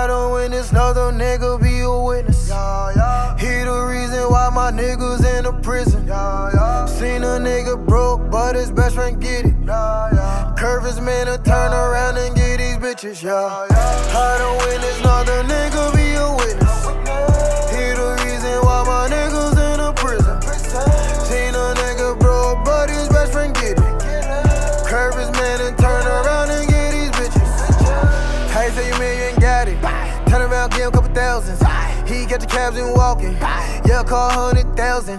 I don't witness, another nigga be a witness. Yeah, yeah. He the reason why my niggas in the prison. Yeah, yeah. Seen a nigga broke, but his best friend get it. Yeah, yeah. Curve his man to turn around and get these bitches, yeah. I don't witness, another nigga Got the cabs and walking. Yeah, call hundred thousand.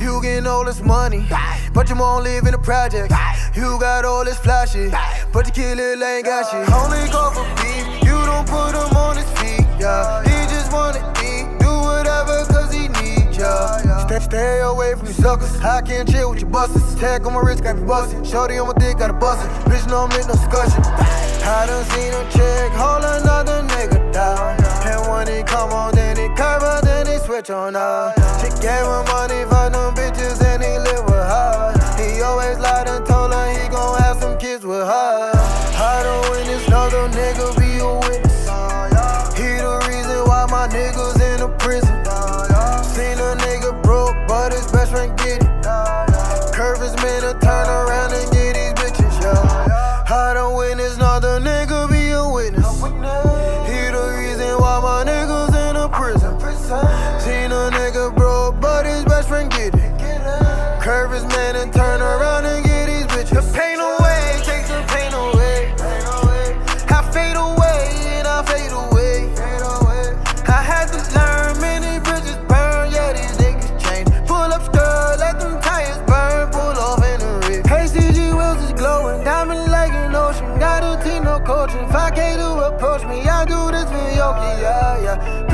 You getting all this money, but you won't live in the project. You got all this fly shit, but the killer ain't got shit. Only go for beef, you don't put him on his feet. Yeah, he just wanna eat, do whatever cause he need ya. Stay, stay away from these suckers. I can't chill with your busters. Tag on my wrist, got me busted. Shorty on my dick, got a busted. Bitch, no make no discussion. I done seen a chick hold another her. She gave him money Seen a nigga broke, but his best friend get it. Curve his man and turn around and get these bitches. The pain away, take the pain away. I fade away and I fade away. I had to learn many bridges burn, yeah, these niggas change. Pull up skirt, let them tires burn, pull off in the rig. Hey, CG wheels is glowing, diamond like an ocean. Got a team, no coaching. 5K to approach me, I do this for Yoki, yeah, yeah.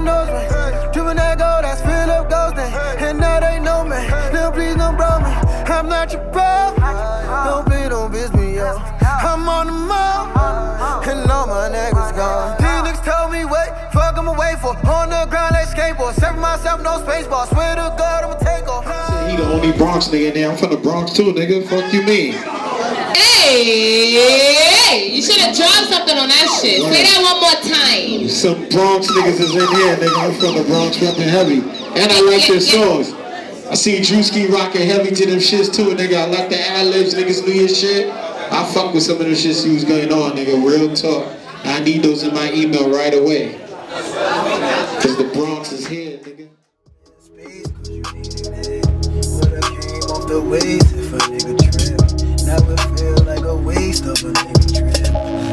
Picture me rolling, two bob with a nose ring. Dripping that gold, that's Philip Ghosting. And now they know me, now please don't bro me. I'm not your bro, don't be, don't bitch me, yo. I'm on the mall, and all my niggas gone. These niggas told me wait, fuck I'm away for. On the ground like skateboard, serving myself no space bar. Swear to God, I'ma take off. He the only Bronx nigga in there. I'm from the Bronx too, nigga. Fuck you mean? Hey, you should have dropped something on that shit. Say that one more time. Some Bronx niggas is in here, nigga. I'm from the Bronx rapping heavy. And I like their songs. I see Drewski rocking heavy to them shits too, nigga. I like the ad-libs, niggas knew your shit. I fuck with some of the shits you was going on, nigga. Real talk. I need those in my email right away. Cause the Bronx is here, nigga. it. The waist if a nigga trip. Never feel like a waste of a nigga trip.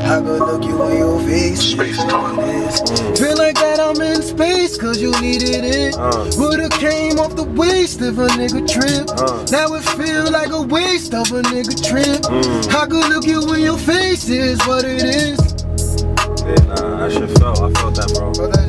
I could look you in your face. Space Feel like that I'm in space cause you needed it. Uh. Would've came off the waste if a nigga trip. Uh. Now it feel like a waste of a nigga trip. Mm. I could look you in your face is what it is. Yeah, uh, nah, that shit felt. I felt that, bro.